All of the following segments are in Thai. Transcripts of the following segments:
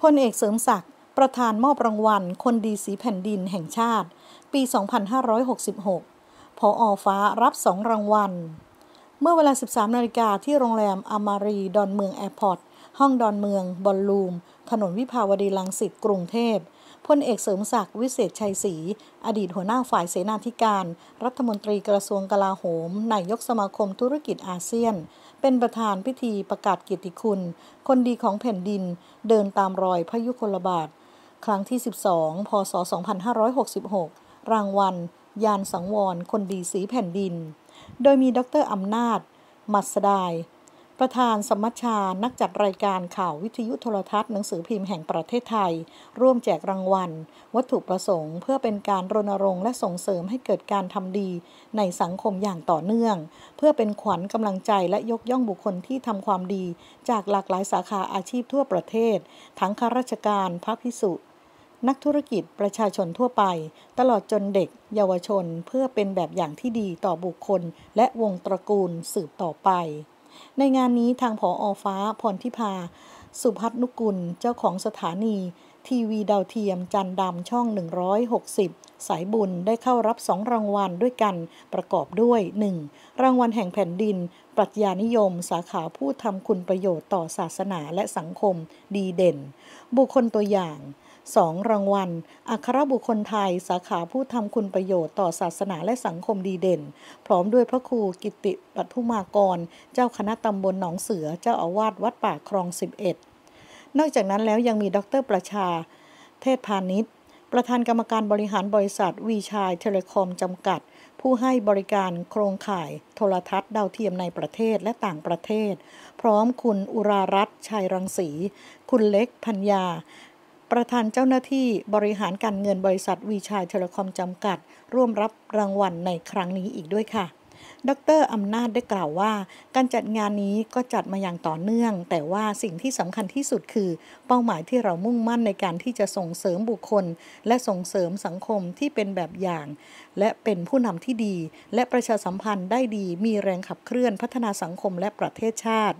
พลเอกเสริมศักดิ์ประธานมอบรางวัล คนดีศรีแผ่นดินแห่งชาติ ปี 2566ผอ.ฟ้ารับสองรางวัล เมื่อเวลา 13 นาฬิกาที่โรงแรมอามารี ดอนเมืองแอร์พอร์ต ห้องดอนเมือง บอลรูม ถนนวิภาวดีรังสิต กรุงเทพ พลเอกเสริมศักดิ์วิเศษชัยศรีอดีตหัวหน้าฝ่ายเสนาธิการ รัฐมนตรีกระทรวงกลาโหมนายกสมาคมธุรกิจอาเซียน เป็นประธานพิธีประกาศเกียรติคุณ คนดีของแผ่นดิน เดินตามรอยพระยุคลบาท ครั้งที่ 12 พศ 2566 รางวัล ยานสังวร คนดีสีแผ่นดิน โดยมีดรอำนาจ มัสดาย ประธานสมัชชา นักจัดรายการข่าววิทยุโทรทัศน์หนังสือพิมพ์แห่งประเทศไทย ร่วมแจกรางวัล วัตถุประสงค์ เพื่อเป็นการรณรงค์และส่งเสริมให้เกิดการทำดี ในสังคมอย่างต่อเนื่อง เพื่อเป็นขวัญกำลังใจและยกย่องบุคคลที่ทำความดี จากหลากหลายสาขาอาชีพทั่วประเทศ ทั้งข้าราชการพระพิสุนักธุรกิจประชาชนทั่วไป ตลอดจนเด็ก เยาวชนเพื่อเป็นแบบอย่างที่ดีต่อบุคคล และวงตระกูลสืบต่อไป ในงานนี้ทางผออฟ้าพรทิพา สุพัฒนุกุล เจ้าของสถานี ทีวีดาวเทียมจันดำช่อง 160 สายบุญได้เข้ารับสองรางวัลด้วยกันประกอบด้วย 1. รางวัลแห่งแผ่นดิน ปรัชญานิยม สาขาผู้ทำคุณประโยชน์ต่อศาสนาและสังคม ดีเด่น บุคคลตัวอย่าง 2. รางวัล อัครบุคคลไทย สาขาผู้ทำคุณประโยชน์ต่อศาสนาและสังคมดีเด่น พร้อมด้วยพระครูกิติปัทุมากร เจ้าคณะตำบลหนองเสือ เจ้าอาวาสวัดป่าครอง 11 นอกจากนั้นแล้วยังมีดรประชา เทศพาณิชย์ประธานกรรมการบริหารบริษัทวีชายเทเลคอมจำกัด ผู้ให้บริการโครงข่าย โทรทัศน์ดาวเทียมในประเทศและต่างประเทศ พร้อมคุณอุรารัตน์ชัยรังสี คุณเล็กพัญญา ประธานเจ้าหน้าที่บริหารการเงินบริษัทวีชายเทเลคอมจำกัด ร่วมรับรางวัลในครั้งนี้อีกด้วยค่ะดรอำนาจได้กล่าวว่า การจัดงานนี้ก็จัดมาอย่างต่อเนื่อง แต่ว่าสิ่งที่สำคัญที่สุดคือ เป้าหมายที่เรามุ่งมั่นในการที่จะส่งเสริมบุคคล และส่งเสริมสังคมที่เป็นแบบอย่าง และเป็นผู้นำที่ดี และประชาสัมพันธ์ได้ดี มีแรงขับเคลื่อนพัฒนาสังคมและประเทศชาติ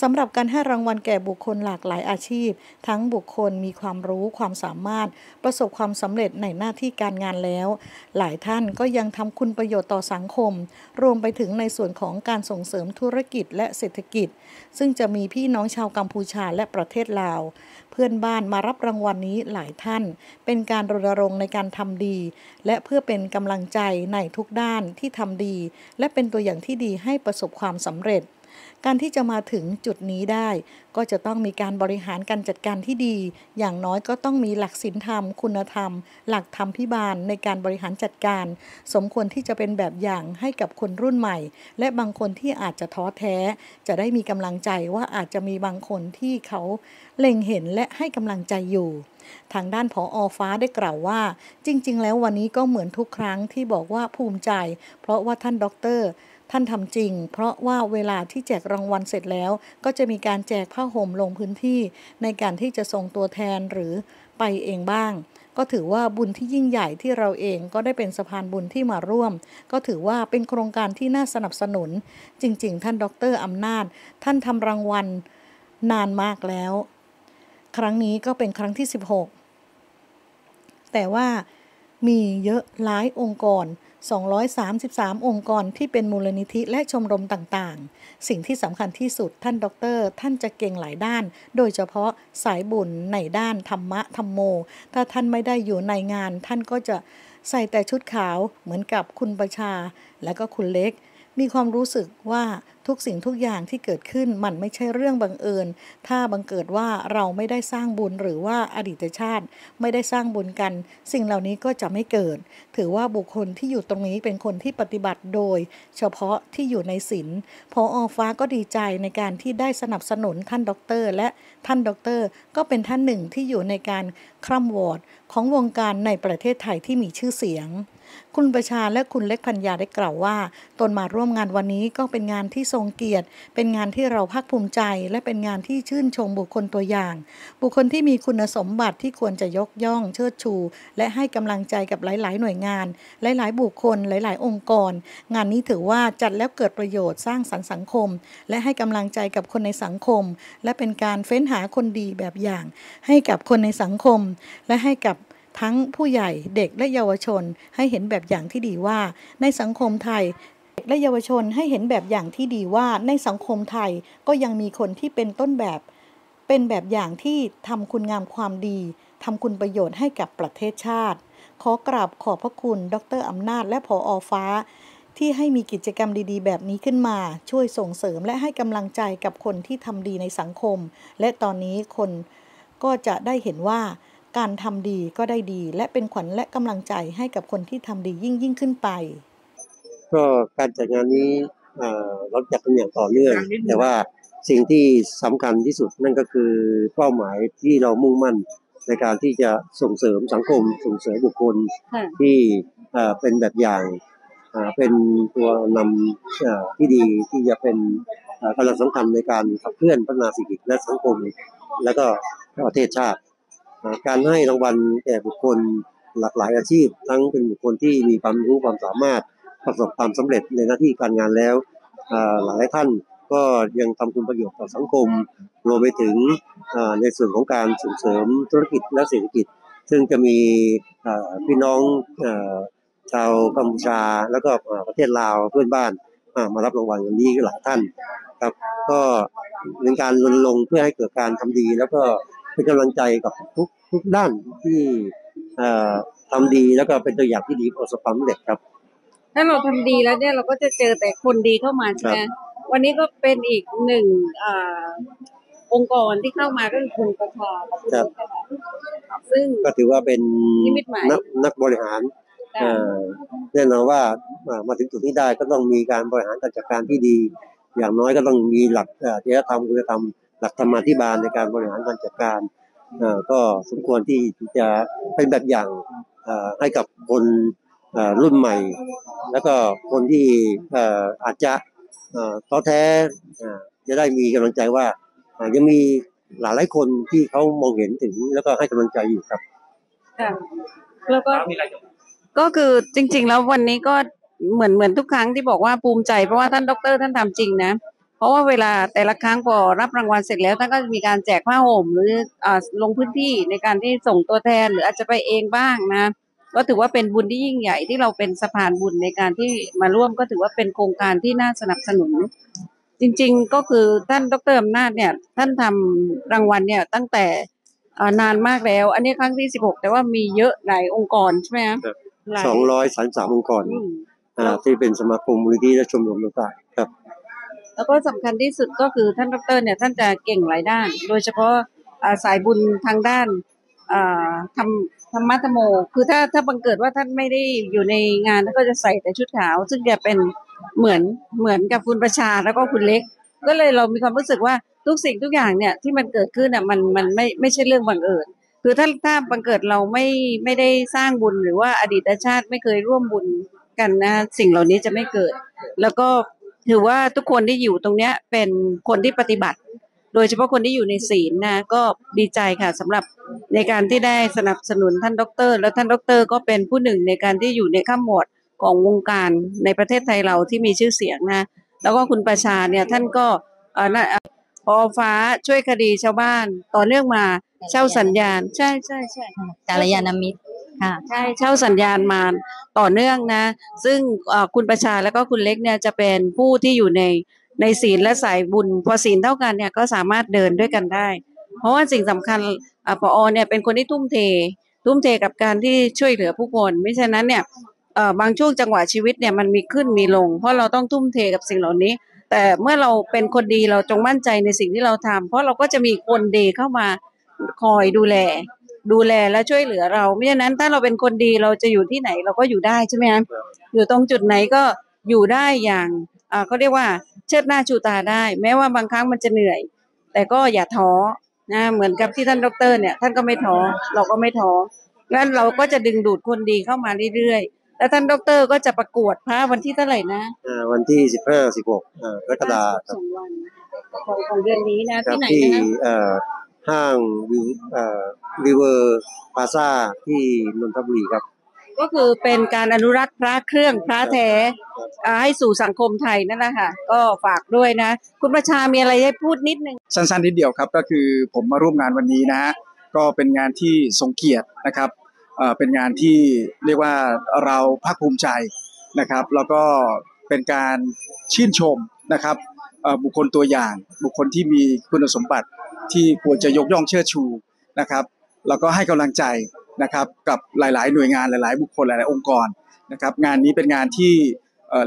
สำหรับการให้รางวัลแก่บุคคลหลากหลายอาชีพ ทั้งบุคคลมีความรู้ความสามารถ ประสบความสำเร็จในหน้าที่การงานแล้ว หลายท่านก็ยังทำคุณประโยชน์ต่อสังคม รวมไปถึงในส่วนของการส่งเสริมธุรกิจและเศรษฐกิจ ซึ่งจะมีพี่น้องชาวกัมพูชาและประเทศลาว เพื่อนบ้านมารับรางวัลนนี้หลายท่าน เป็นการรณรงค์ในการทำดี และเพื่อเป็นกำลังใจในทุกด้านที่ทำดี และเป็นตัวอย่างที่ดีให้ประสบความสำเร็จ การที่จะมาถึงจุดนี้ได้ ก็จะต้องมีการบริหารการจัดการที่ดี อย่างน้อยก็ต้องมีหลักศีลธรรม คุณธรรม หลักธรรมพิบาลในการบริหารจัดการ สมควรที่จะเป็นแบบอย่างให้กับคนรุ่นใหม่ และบางคนที่อาจจะท้อแท้ จะได้มีกำลังใจว่าอาจจะมีบางคนที่เขาเล็งเห็นและให้กำลังใจอยู่ทางด้านผออฟ้าได้กล่าวว่า จริง ๆ แล้ววันนี้ก็เหมือนทุกครั้งที่บอกว่าภูมิใจ เพราะว่าท่านด็อกเตอร์ ท่านทำจริง เพราะว่าเวลาที่แจกรางวัลเสร็จแล้ว ก็จะมีการแจกผ้าห่มลงพื้นที่ ในการที่จะส่งตัวแทนหรือไปเองบ้าง ก็ถือว่าบุญที่ยิ่งใหญ่ที่เราเองก็ได้เป็นสะพานบุญที่มาร่วม ก็ถือว่าเป็นโครงการที่น่าสนับสนุน จริง ๆ ท่านดรอำนาจ ท่านทำรางวัลนานมากแล้ว ครั้งนี้ก็เป็นครั้งที่ 16 แต่ว่ามีเยอะหลายองค์กร 233 องค์กรที่เป็นมูลนิธิและชมรมต่างๆ สิ่งที่สำคัญที่สุดท่านด็อกเตอร์ท่านจะเก่งหลายด้าน โดยเฉพาะสายบุญในด้านธรรมะธรรมโม ถ้าท่านไม่ได้อยู่ในงาน ท่านก็จะใส่แต่ชุดขาวเหมือนกับคุณประชา และก็คุณเล็ก มีความรู้สึกว่า ทุกสิ่งทุกอย่างที่เกิดขึ้นมันไม่ใช่เรื่องบังเอิญ ถ้าบังเกิดว่าเราไม่ได้สร้างบุญหรือว่าอดีตชาติ ไม่ได้สร้างบุญกัน สิ่งเหล่านี้ก็จะไม่เกิด ถือว่าบุคคลที่อยู่ตรงนี้เป็นคนที่ปฏิบัติโดย เฉพาะที่อยู่ในศีลผอ.ฟ้าก็ดีใจในการที่ได้สนับสนุนท่านด็อกเตอร์ และท่านด็อกเตอร์ก็เป็นท่านหนึ่งที่อยู่ในการคร่ำวอดของวงการในประเทศไทยที่มีชื่อเสียง คุณประชาและคุณเล็กพัญญาได้กล่าวว่า ตนมาร่วมงานวันนี้ก็เป็นงานที่ทรงเกียรติ เป็นงานที่เราภาคภูมิใจ และเป็นงานที่ชื่นชมบุคคลตัวอย่าง บุคคลที่มีคุณสมบัติที่ควรจะยกย่องเชิดชู และให้กำลังใจกับหลาย ๆ หน่วยงาน หลาย ๆ บุคคล หลาย ๆ องค์กร งานนี้ถือว่าจัดแล้วเกิดประโยชน์สร้างสรรค์สังคม และให้กำลังใจกับคนในสังคม และเป็นการเฟ้นหาคนดีแบบอย่าง ให้กับคนในสังคม และให้กับ ทั้งผู้ใหญ่เด็กและเยาวชนให้เห็นแบบอย่างที่ดีว่า ในสังคมไทยและเยาวชนให้เห็นแบบอย่างที่ดีว่าในสังคมไทยก็ยังมีคนที่เป็นต้นแบบ เป็นแบบอย่างที่ทำคุณงามความดีทำคุณประโยชน์ให้กับประเทศชาติ ขอกราบขอบพระคุณ ดรอำนาจและผออฟ้า ที่ให้มีกิจกรรมดีๆ แบบนี้ขึ้นมา ช่วยส่งเสริมและให้กำลังใจกับคนที่ทำดีในสังคม และตอนนี้คนก็จะได้เห็นว่า การทำดีก็ได้ดี และเป็นขวัญและกำลังใจให้กับคนที่ทำดียิ่งยิ่งขึ้นไป ก็การจัดงานนี้เราจัดกันอย่างต่อเนื่อง แต่ว่าสิ่งที่สำคัญที่สุดนั่นก็คือเป้าหมายที่เรามุ่งมั่นในการที่จะส่งเสริมสังคม ส่งเสริมบุคคลที่เป็นแบบอย่างเป็นตัวนำที่ดีที่จะเป็นกำลังสำคัญในการขับเคลื่อนพัฒนาเศรษฐกิจและสังคม และก็ประเทศชาติ การให้รางวัลแก่บุคคลหลากหลายอาชีพ ทั้งเป็นบุคคลที่มีความรู้ความสามารถประสบความสำเร็จในหน้าที่การงานแล้วหลายท่านก็ยังทำคุณประโยชน์ต่อสังคม รวมไปถึงในส่วนของการส่งเสริมธุรกิจและเศรษฐกิจ ซึ่งจะมีพี่น้องชาวกัมพูชา แล้วก็ประเทศลาวเพื่อนบ้านมารับรางวัลวันนี้หลายท่านครับก็เป็นการรณรงค์เพื่อให้เกิดการทำดีแล้วก็ เป็นกำลังใจกับทุกทุกด้านที่ทำดีแล้วก็เป็นตัวอย่างที่ดีประสบความสำเร็จครับ ถ้าเราทำดีแล้วเนี่ยเราก็จะเจอแต่คนดีเข้ามาใช่ไหมวันนี้ก็เป็นอีกหนึ่งอองค์กรที่เข้ามาก็คือคุณประชาครับซึ่งก็ถือว่าเป็นนักนักบริหารแน่นอนว่ามาถึงจุดนี้ได้ก็ต้องมีการบริหารการจัดการที่ดี อย่างน้อยก็ต้องมีหลักจริยธรรมคุณธรรม หลักธรรมาธิบาลในการบริหารการจัดการก็สมควรที่จะเป็นแบบอย่างให้กับคนรุ่นใหม่ แล้วก็คนที่อาจจะท้อแท้จะได้มีกำลังใจว่ายังมีหลายหลายคนที่เขามองเห็นถึงแล้วก็ให้กำลังใจอยู่ครับค่ะแล้วก็ก็คือจริง ๆ แล้ววันนี้ก็เหมือนเหมือนทุกครั้งที่บอกว่าภูมิใจเพราะว่าท่านดรท่านทำจริงนะเพ ราะว่าเวลาแต่ละครั้งพอรับรางวัลเสร็จแล้วท่านก็จะมีการแจกผ้าห่มหรืออลงพื้นที่ในการที่ส่งตัวแทนหรืออาจจะไปเองบ้างนะก็ถือว่าเป็นบุญที่ยิ่งใหญ่ที่เราเป็นสะพานบุญในการที่มาร่วมก็ถือว่าเป็นโครงการที่น่าสนับสนุน จริงๆก็คือท่านดรอำนาจเนี่ยท่านทำรางวัลเนี่ยตั้งแต่นานมากแล้ว อันนี้ครั้งที่สิบหกแต่ว่ามีเยอะหลายองค์กรใช่ไหมครับสองร้อยสามสามองค์กรที่เป็นสมาคมมูลนิธิและชมรมต่างๆครับ แล้วก็สำคัญที่สุดก็คือท่านดรเนี่ยท่านจะเก่งหลายด้าน โดยเฉพาะสายบุญทางด้านทำธรรมะธรรมโม คือถ้าถ้าบังเกิดว่าท่านไม่ได้อยู่ในงานท่านก็จะใส่แต่ชุดขาว ซึ่งจะเป็นเหมือนเหมือนกับคุณประชาแล้วก็คุณเล็ก ก็เลยเรามีความรู้สึกว่าทุกสิ่งทุกอย่างเนี่ยที่มันเกิดขึ้นอะมันมันไม่ไม่ใช่เรื่องบังเอิญคือถ้าถ้าบังเกิดเราไม่ไม่ได้สร้างบุญหรือว่าอดีตชาติไม่เคยร่วมบุญกันนะ สิ่งเหล่านี้จะไม่เกิด แล้วก็ ถือว่าทุกคนที่อยู่ตรงเนี้ยเป็นคนที่ปฏิบัติ โดยเฉพาะคนที่อยู่ในศีลนะก็ดีใจค่ะสำหรับในการที่ได้สนับสนุนท่านดร แล้วท่านดร ก็เป็นผู้หนึ่งในการที่อยู่ในข้ามหมวดของวงการในประเทศไทยเราที่มีชื่อเสียงนะ แล้วก็คุณประชาเนี่ยท่านก็เออพอฟ้าช่วยคดีชาวบ้านต่อเนื่องมาเช่าสัญญาณ ใช่ใช่ใช่กาลยานามิตร ค่ะใช่เช่าสัญญาณมาต่อเนื่องนะ ซึ่งคุณประชาแล้วก็คุณเล็กเนี่ยจะเป็นผู้ที่อยู่ในในศีลและสายบุญ พอศีลเท่ากันเนี่ยก็สามารถเดินด้วยกันได้ เพราะว่าสิ่งสำคัญอปอเนี่ยเป็นคนที่ทุ่มเท ทุ่มเทกับการที่ช่วยเหลือผู้คนไม่ฉะนั้นเนี่ยบางช่วงจังหวะชีวิตเนี่ยมันมีขึ้นมีลง เพราะเราต้องทุ่มเทกับสิ่งเหล่านี้ แต่เมื่อเราเป็นคนดีเราจงมั่นใจในสิ่งที่เราทำเพราะเราก็จะมีคนดีเข้ามาคอยดูแล ดูแลและช่วยเหลือเราไม่ฉะนั้นถ้าเราเป็นคนดีเราจะอยู่ที่ไหนเราก็อยู่ได้ใช่ไหมครับอยู่ตรงจุดไหนก็อยู่ได้อย่างเขาเรียกว่าเชิดหน้าชูตาได้ แม้ว่าบางครั้งมันจะเหนื่อย แต่ก็อย่าท้อนะเหมือนกับที่ท่านดรเนี่ยท่านก็ไม่ท้อเราก็ไม่ท้องั้นเราก็จะดึงดูดคนดีเข้ามาเรื่อยๆแล้วท่านดอกเตอรก็จะประกวดพระวันที่เท่าไหร่นะอ่าวันที่สิบห้าสิบหกกรกฎาคสมองวันของของเดือนนี้นะครัที่บไหนที่นะเอ่อ ห้างวิวเอ่อริเวอร์พาซาที่นนทบุรีครับ ก็คือเป็นการอนุรักษ์พระเครื่องพระแท้อ่าให้สู่สังคมไทยนั่นแหละค่ะ ก็ฝากด้วยนะ คุณประชามีอะไรให้พูดนิดนึง สั้นๆนิดเดียวครับ ก็คือผมมาร่วมงานวันนี้นะฮะก็เป็นงานที่ทรงเกียรตินะครับเอ่อเป็นงานที่เรียกว่าเราภาคภูมิใจนะครับ แล้วก็เป็นการชื่นชมนะครับเอ่อบุคคลตัวอย่าง บุคคลที่มีคุณสมบัติ ที่ควรจะยกย่องเชิดชูนะครับแล้วก็ให้กำลังใจนะครับกับหลาย ๆ หน่วยงานหลาย ๆ บุคคลหลาย ๆ องค์กรนะครับงานนี้เป็นงานที่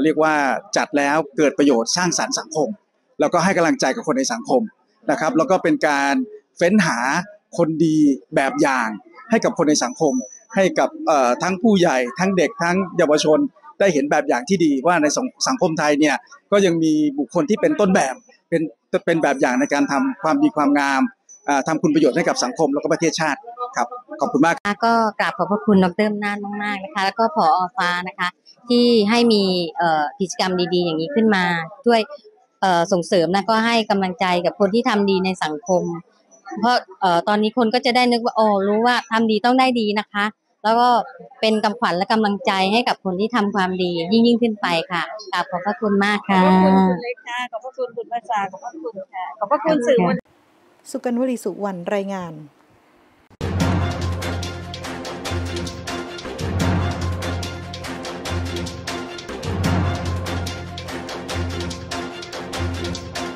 เรียกว่าจัดแล้วเกิดประโยชน์สร้างสรรค์สังคม แล้วก็ให้กำลังใจกับคนในสังคมนะครับแล้วก็เป็นการเฟ้นหาคนดีแบบอย่างให้กับคนในสังคม ให้กับทั้งผู้ใหญ่ทั้งเด็กทั้งเยาวชนได้เห็นแบบอย่างที่ดีว่าในสังคมไทยเนี่ยก็ยังมีบุคคลที่เป็นต้นแบบเป็น เป็นแบบอย่างในการทำความดีความงามอ่าทำคุณประโยชน์ให้กับสังคมแล้วก็ประเทศชาติครับขอบคุณมากก็กราบขอบพระคุณดรอำนาจมากๆนะคะ แล้วก็ผอฟ้านะคะ ที่ให้มีเอ่อกิจกรรมดี ๆ อย่างนี้ขึ้นมาด้วยเอ่อส่งเสริมนะก็ให้กำลังใจกับคนที่ทำดีในสังคม เพราะเอ่อตอนนี้คนก็จะได้นึกว่าโอ้รู้ว่าทำดีต้องได้ดีนะคะ แล้วก็เป็นกำขวัญและกำลังใจให้กับคนที่ทำความดียิ่งยิ่งๆขึ้นไปค่ะกราบขอบพระคุณมากขอบค่ะ พระคุณคุณเล็กค่ะขอบพระคุณคุณประชาขอบพระคุณค่ะขอบพระคุณสื่อมวลสุกันวลีสุวรรณรายงาน